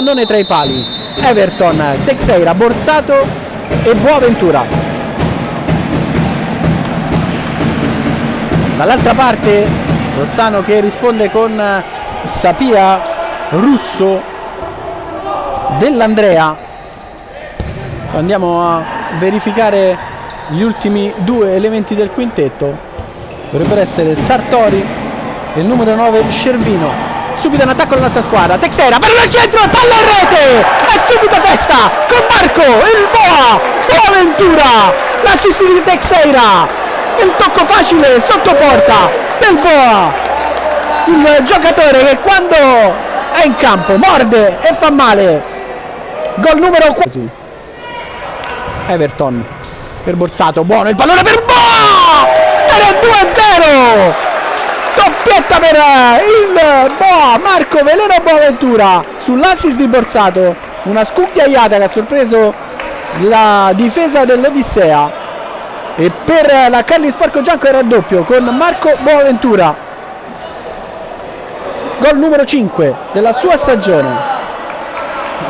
pallone tra i pali. Everton, Texeira, Borsato e Boaventura dall'altra parte Rossano che risponde con Sapia Russo dell'Andrea. Andiamo a verificare gli ultimi due elementi del quintetto. Dovrebbero essere Sartori e il numero 9 Cervino subito in attacco la nostra squadra. Texera, palla al centro, palla in rete. E subito festa con Marco, il Boa Boaventura, l'assist di Texeira il tocco facile sotto porta del Boa. Il giocatore che quando è in campo morde e fa male. Gol numero 4 Everton per Borsato buono il pallone per Boa. Era 2-0 doppietta per il Boa Marco Veleno Boaventura sull'assist di Borsato. Una scucchiaiata che ha sorpreso la difesa dell'Odissea. E per la Carli Sporco Gianco era doppio con Marco Boaventura. Gol numero 5 della sua stagione.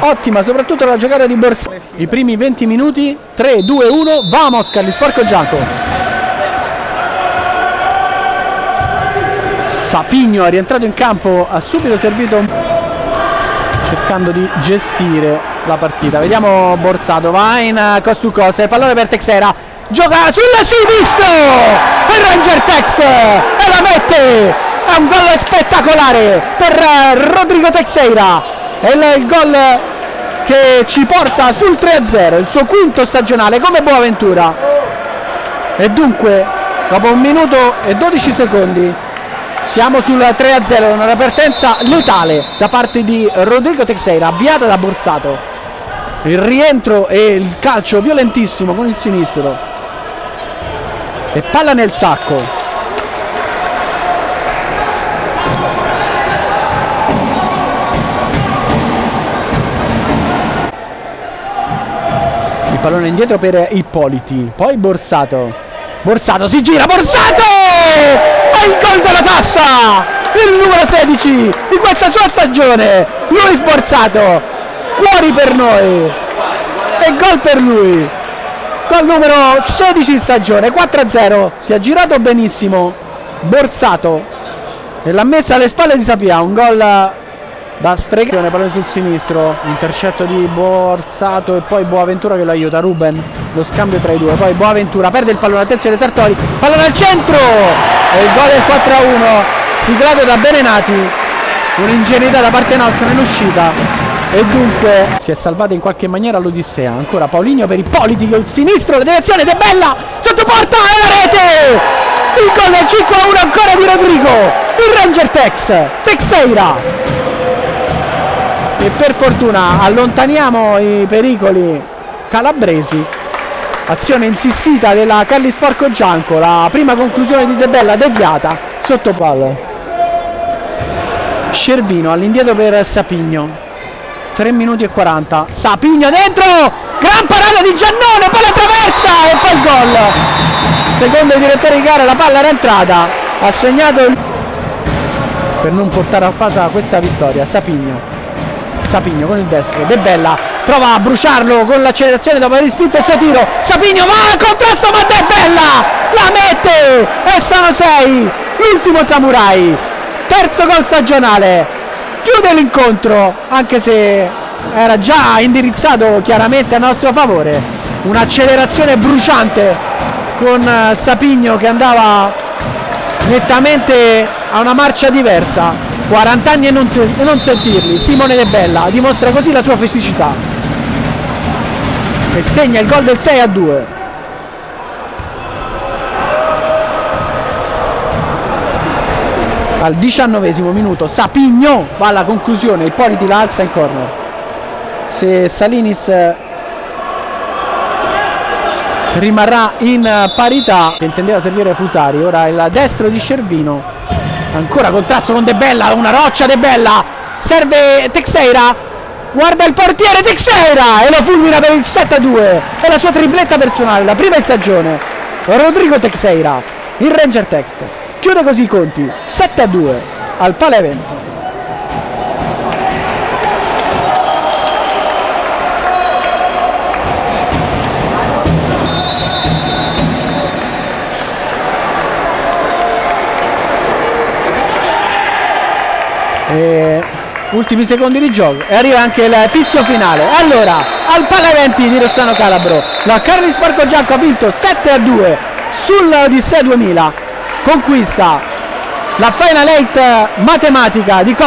Ottima soprattutto la giocata di Borsato. I primi 20 minuti 3 2 1 vamos Carli Sporco Gianco Sapigno è rientrato in campo, ha subito servito cercando di gestire la partita. Vediamo Borsato, va in cost to cost, pallone per Texera, gioca sul sinistro per Ranger Tex e la mette, è un gol spettacolare per Rodrigo Texeira, è il gol che ci porta sul 3-0, il suo quinto stagionale come Boaventura. E dunque, dopo un minuto e 12 secondi, siamo sul 3-0, una ripartenza letale da parte di Rodrigo Texeira, avviata da Borsato. Il rientro e il calcio violentissimo con il sinistro. E palla nel sacco. Il pallone indietro per Ippoliti. Poi Borsato. Borsato si gira, Borsato! Il gol della tassa il numero 16 di questa sua stagione lui sborzato fuori per noi e gol per lui. Gol numero 16 in stagione 4-0 si è girato benissimo Borsato e l'ha messa alle spalle di Sapia un gol da sfregare pallone sul sinistro intercetto di Borsato e poi Boaventura che lo aiuta Ruben lo scambio tra i due poi Boaventura perde il pallone attenzione Sartori pallone al centro e il gol del 4 a 1 siglato da Berenati un'ingenuità da parte nostra uscita e dunque si è salvata in qualche maniera l'Odissea ancora Paulinho per Ippoliti con il sinistro la direzione De Bella sotto porta e la rete il gol del 5 a 1 ancora di Rodrigo il Ranger Tex Texeira e per fortuna allontaniamo i pericoli calabresi. Azione insistita della Calli Sporco Gianco la prima conclusione di De Bella deviata sotto palla Cervino all'indietro per Sapigno. 3 minuti e 40 Sapigno dentro! Gran parata di Giannone poi la traversa e poi il gol. Secondo il direttore di gara la palla era entrata. Ha segnato il... per non portare a casa questa vittoria Sapigno Sapigno con il destro De Bella prova a bruciarlo con l'accelerazione dopo aver spinto il suo tiro. Sapigno va al contrasto ma è bella la mette e sono 6 l'ultimo samurai. Terzo gol stagionale. Chiude l'incontro anche se era già indirizzato chiaramente a nostro favore. Un'accelerazione bruciante con eh, Sapigno che andava nettamente a una marcia diversa 40 anni e non, e non sentirli. Simone De Bella dimostra così la sua fisicità. E segna il gol del 6 a 2 al diciannovesimo minuto Sapigno va alla conclusione. Ippoliti la alza in corner. Se Salinis eh, rimarrà in parità intendeva servire Fusari ora il destro di Cervino ancora contrasto con De Bella una roccia De Bella. Serve Texeira guarda il portiere Texeira e lo fulmina per il 7-2 è la sua tripletta personale la prima in stagione. Rodrigo Texeira il Ranger Tex. Chiude così i conti 7-2 al Palevento E ultimi secondi di gioco. E arriva anche il fischio finale. Allora al Palaventi di Rossano Calabro. La Carli Sparco Giacco ha vinto 7 a 2 sull'Odissea 2000 conquista la Final 8 matematica di Coppa